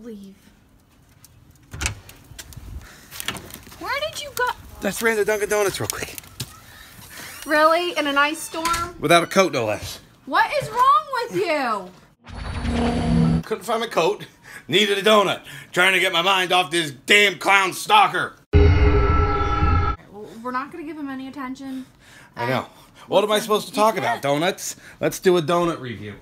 Leave. Where did you go? Let's ran to Dunkin' Donuts real quick. Really? In an ice storm? Without a coat, no less. What is wrong with you? Couldn't find my coat. Needed a donut. Trying to get my mind off this damn clown stalker. We're not gonna give him any attention. I know. What am I supposed to talk about? Donuts? Let's do a donut review.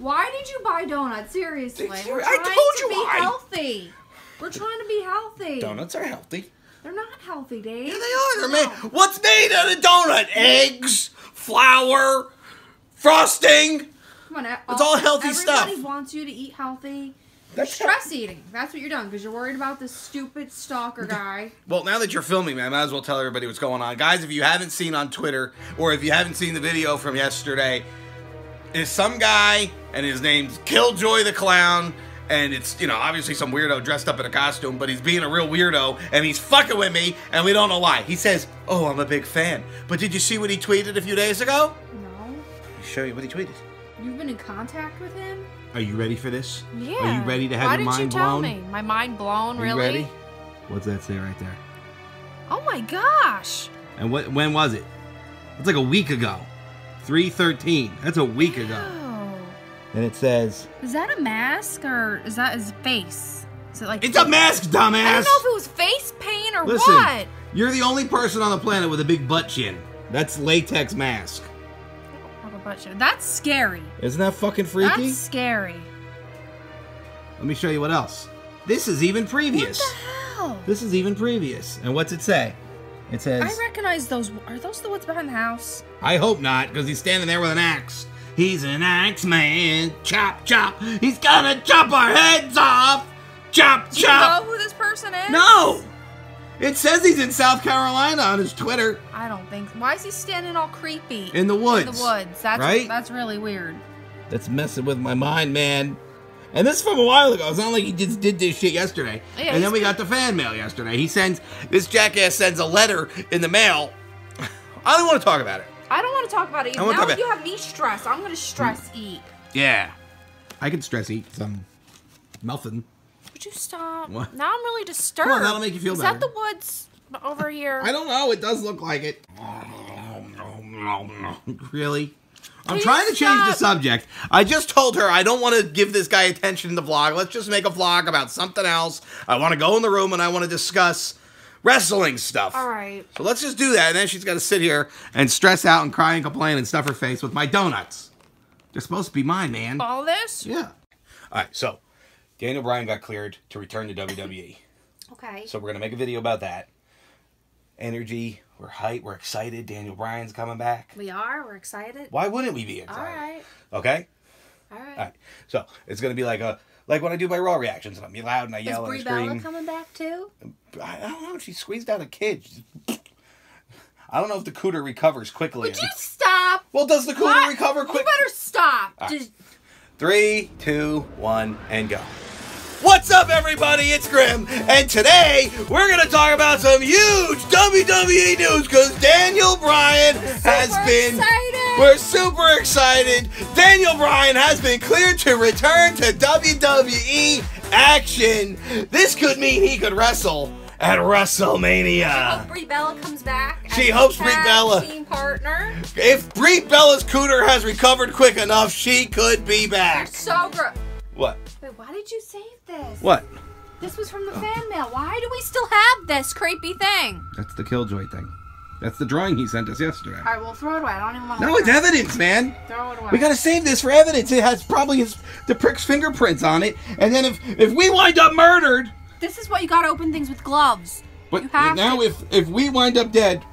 Why did you buy donuts? Seriously, we're you- I trying told to you be why. healthy. We're trying to be healthy. Donuts are healthy. They're not healthy, Dave. Yeah, they are. They're made. What's made out of donut? Eggs, flour, frosting. Come on, It's all uh, healthy everybody stuff. wants you to eat healthy. That's Stress eating. That's what you're doing because you're worried about this stupid stalker guy. Well, now that you're filming me, I might as well tell everybody what's going on. Guys, if you haven't seen on Twitter, or if you haven't seen the video from yesterday, is some guy, and his name's Killjoy the Clown, and it's, you know, obviously some weirdo dressed up in a costume, but he's being a real weirdo, and he's fucking with me, and we don't know why. He says, oh, I'm a big fan. But did you see what he tweeted a few days ago? No, Let me show you what he tweeted. you've been in contact with him. Are you ready for this? Yeah. Are you ready to have Why your didn't mind you tell blown? me? My mind blown. Are really? you ready? What's that say right there? Oh my gosh. And what? When was it? It's like a week ago. 313. That's a week ago. Oh. And it says, Is that a mask or is that his face? Is it like It's a mask, dumbass! I don't know if it was face paint or Listen, what. you're the only person on the planet with a big butt chin. That's latex mask. Have a butt shot. That's scary. Isn't that fucking freaky? That's scary. Let me show you what else. This is even previous. What the hell? This is even previous. And what's it say? It says, I recognize those. Are those the ones behind the house? I hope not, because he's standing there with an axe. He's an axe man. Chop, chop. He's gonna chop our heads off. Chop, chop Do you know who this person is? No! It says he's in South Carolina on his Twitter. I don't think. Why is he standing all creepy? In the woods. In the woods. That's right? That's really weird. That's messing with my mind, man. And this is from a while ago. It's not like he just did this shit yesterday. Oh, yeah, and then we got the fan mail yesterday. He sends this jackass sends a letter in the mail. I don't want to talk about it. I don't want to talk about it. I Either. wanna Now about- you have me stressed. I'm gonna stress hmm. eat. Yeah. I can stress eat some muffin. Would you stop? What? Now I'm really disturbed. Come on, that'll make you feel Is better. that the woods over here? I don't know. It does look like it. Really? I'm Please trying to change the subject. I just told her I don't want to give this guy attention in the vlog. Let's just make a vlog about something else. I want to go in the room and I want to discuss wrestling stuff. All right. So let's just do that. And then she's got to sit here and stress out and cry and complain and stuff her face with my donuts. They're supposed to be mine, man. All this? Yeah. All right. So Daniel Bryan got cleared to return to WWE. Okay. So we're gonna make a video about that. Energy, we're hyped, we're excited. Daniel Bryan's coming back. we are. We're excited. Why wouldn't we be excited? right. Okay. All right. All right. So it's gonna be like a like when I do my raw reactions and I'm loud and I Is yell and I Bella coming back too? I don't know. She squeezed out a kid. I don't know if the cooter recovers quickly. Would you stop? well, does the cooter What? recover quick? You better stop. All right. Just- Three, two, one, and go. What's up, everybody? It's Grim, and today we're gonna talk about some huge WWE news because Daniel Bryan has been. excited. We're super excited. Daniel Bryan has been cleared to return to WWE action. This could mean he could wrestle at WrestleMania. hope Brie Bella comes back. She hopes Brie Bella- Team partner. If Brie Bella's cooter has recovered quick enough, she could be back. So good. What? Wait, why did you save this? What? This was from the oh. fan mail. Why do we still have this creepy thing? That's the Killjoy thing. That's the drawing he sent us yesterday. All right, well, throw it away. I don't even want to. No, it's evidence, man. Throw it away. We gotta save this for evidence. It has probably his the prick's fingerprints on it, and then if if we wind up murdered, This is why you gotta open things with gloves. but You have now to- if if we wind up dead,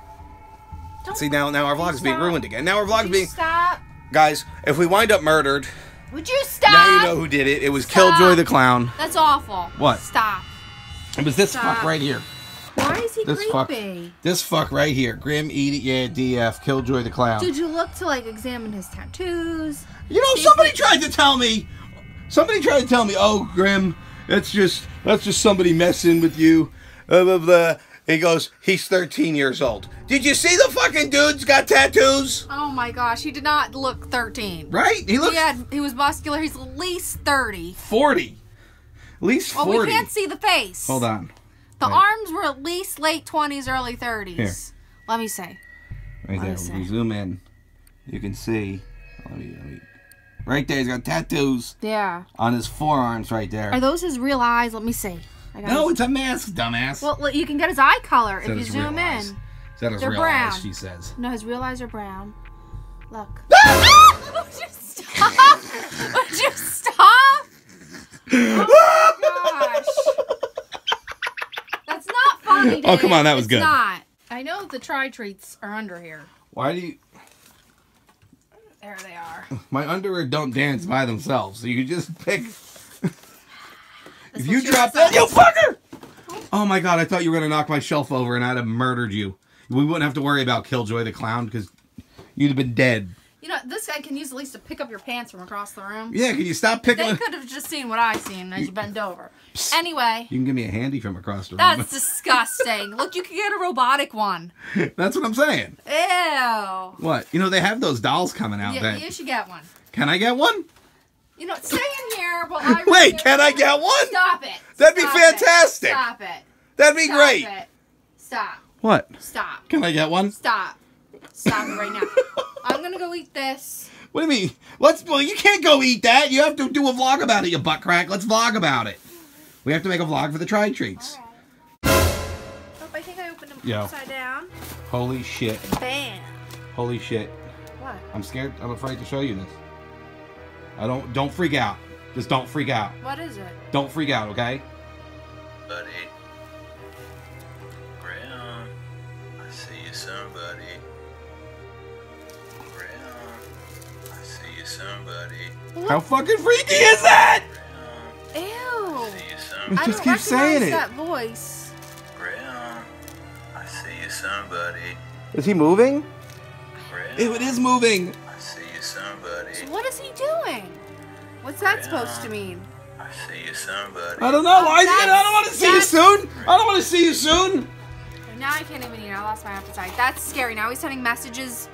Don't see now now our vlog is being ruined again. Now our vlog is being stop. guys. If we wind up murdered, Would you stop? now you know who did it. It was Stop. Killjoy the clown. That's awful. What? Stop. It was this Stop. fuck right here. Why is he This fuck. creepy? This fuck right here. Grim eat it yeah DF Killjoy the clown. Did you look to like examine his tattoos? You know, somebody tried to tell me. Somebody tried to tell me, "Oh, Grim, that's just that's just somebody messing with you." Blah blah blah. He goes, "He's 13 years old." Did you see the fucking dude's got tattoos? Oh my gosh, he did not look 13. Right? He looks He had he was muscular. He's at least 30. 40. At least Well, we can't see the face. Hold on. The Wait. arms were at least late 20s, early 30s. Here. Let me see. Right there. Honestly. We zoom in. You can see. Let me, let me, right there, he's got tattoos Yeah. on his forearms right there. Are those his real eyes? Let me see. No, it's a mask, dumbass. Well, you can get his eye color if you zoom in. Is that his They're real brown. eyes, she says. No, his real eyes are brown. Look. Would you stop? Would you stop? Oh my gosh. That's not funny. Oh, come on, that was good. It's good. not. I know the tri treats are under here. Why do you... There they are. My underwear don't dance by themselves, so you just pick... if you drop that, you fucker! Oh my god, I thought you were gonna knock my shelf over and I'd have murdered you. We wouldn't have to worry about Killjoy the Clown because you'd have been dead. You know, this guy can use at least to pick up your pants from across the room. Yeah, can you stop picking? They could have just seen what I seen as you bend over. Anyway, You can give me a handy from across the room. that's disgusting. Look, you can get a robotic one. That's what I'm saying. Ew. What? You know they have those dolls coming out. Yeah, you should get one. can I get one? You know, stay in here while I Wait, can I get one? Stop it. That'd be Stop fantastic. It. Stop it. That'd be Stop great. It. Stop. What? Stop. Can I get one? Stop. Stop it right now. I'm gonna go eat this. What do you mean? Let's. Well, you can't go eat that. You have to do a vlog about it. You butt crack. Let's vlog about it. We have to make a vlog for the tri treats. Oh, I think I opened them Yo. upside down. Holy shit! Bam. Holy shit! What? I'm scared. I'm afraid to show you this. I don't. Don't freak out. Just don't freak out. What is it? Don't freak out. Okay? buddy. Grim, I see you soon, buddy. Grim, I see you soon, buddy. How fucking freaky is that? Grim, Ew. I see you soon. It I just don't saying it. that voice. Grim, I see you soon, buddy. Is he moving? Grim, It is moving. I see you soon, buddy. So what is he doing? What's that supposed to mean? I see you soon, buddy. I don't know. Oh, why is he? I don't want to see you soon. I don't want to see you soon. Now I can't even eat. I lost my appetite. That's scary. Now he's sending messages.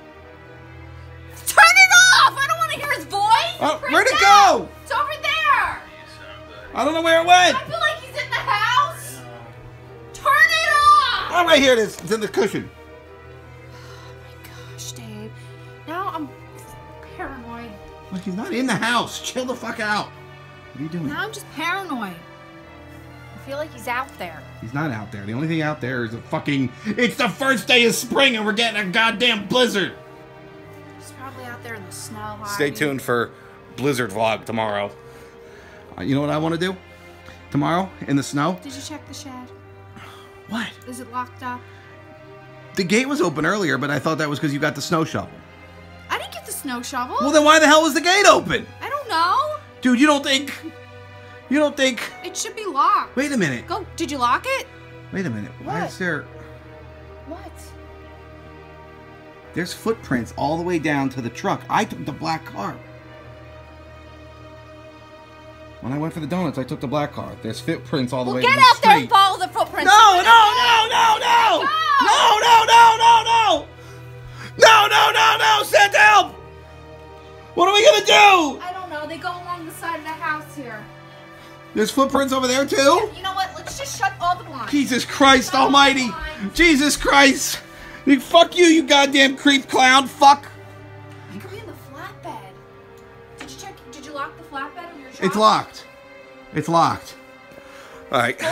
Turn it off! I don't want to hear his voice. Uh, oh, Print where'd it go? It's over there. See you soon, buddy. I don't know where it went. I feel like he's in the house. Grim, Turn it off! Oh, right here it is. It's in the cushion. Paranoid. Look, he's not in the house. Chill the fuck out. What are you doing? Now I'm just paranoid. I feel like he's out there. He's not out there. The only thing out there is a fucking. It's the first day of spring and we're getting a goddamn blizzard. He's probably out there in the snow. Stay hiding. tuned for blizzard vlog tomorrow. Uh, you know what I want to do? Tomorrow in the snow? Did you check the shed? What? Is it locked up? The gate was open earlier, but I thought that was because you got the snow shovel. Snow shovel. Well, then why the hell was the gate open? I don't know. Dude, you don't think. You don't think. It should be locked. Wait a minute. Go. Did you lock it? Wait a minute. Why What? is there. What? There's footprints all the way down to the truck. I took the black car. When I went for the donuts, I took the black car. There's footprints all the Well, way get to the out there and follow the footprints. No, no, no, no, no! No, no, no, no, no! No, no, no, no! Send help! What are we gonna do? I don't know. They go along the side of the house here. There's footprints over there too? You know what? Let's just shut all the blinds. Jesus Christ almighty! Jesus Christ! You- Fuck you, you goddamn creep clown! Fuck! It could be in the flatbed. Did you check? Did you lock the flatbed of your truck? It's locked. It's locked. Alright. Go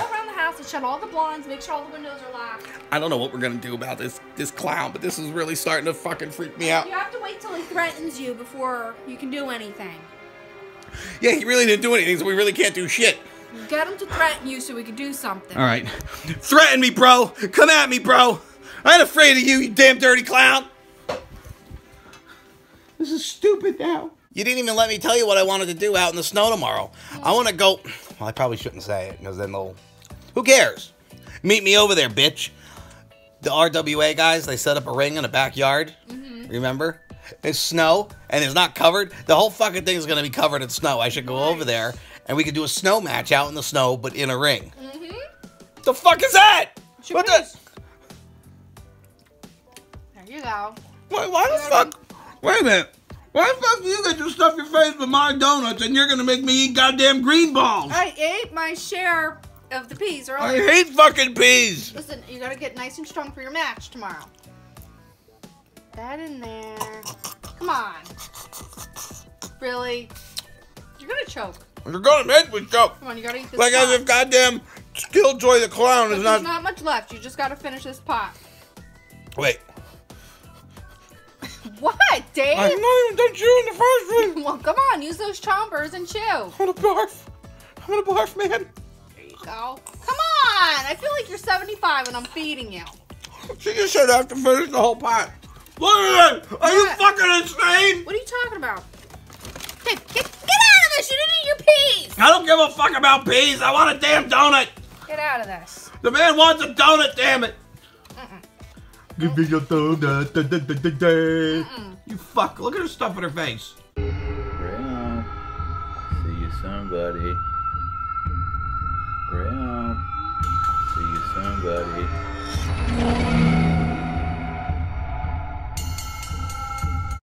around the house and shut all the blinds. Make sure all the windows are locked. I don't know what we're gonna do about this this clown, but this is really starting to fucking freak me out. You have to wait till he threatens you before you can do anything. Yeah, he really didn't do anything, so we really can't do shit. Get him to threaten you so we can do something. All right. Threaten me, bro. Come at me, bro. I ain't afraid of you, you damn dirty clown. This is stupid now. You didn't even let me tell you what I wanted to do out in the snow tomorrow. I want to go. Well, I probably shouldn't say it because then they'll. Who cares? Meet me over there, bitch. The RWA guys, they set up a ring in a backyard. Remember? It's snow and it's not covered. The whole fucking thing is going to be covered in snow. I should go over there and we could do a snow match out in the snow, but in a ring. Mm-hmm. The fuck is that? What the? There you go. Why, why the fuck? Wait a minute. Why the fuck do you get to stuff your face with my donuts and you're gonna make me eat goddamn green balls? I ate my share of the peas I hate fucking peas. Listen, you gotta get nice and strong for your match tomorrow. That in there. Come on. Really? You're gonna choke. You're gonna make me choke. Come on, you gotta eat this Like pot. as if goddamn Killjoy the clown But is not. there's not. not much left. You just gotta finish this pot. Wait, What, Dave? I'm not even done chewing the first one. well, come on, use those chompers and chew. I'm gonna barf. I'm gonna barf, man. There go. Come on! I feel like you're 75 and I'm feeding you. She just said I have to finish the whole pot. Look at that! Are you fucking insane? What are you talking about? Dave, get, get out of this! You didn't eat your peas! I don't give a fuck about peas. I want a damn donut. Get out of this. The man wants a donut, damn it. Mm-mm. Give me your donut. Da, da, da, da, da. You fuck. Look at her stuff in her face. Brown. See you soon, Brown. See you soon, buddy.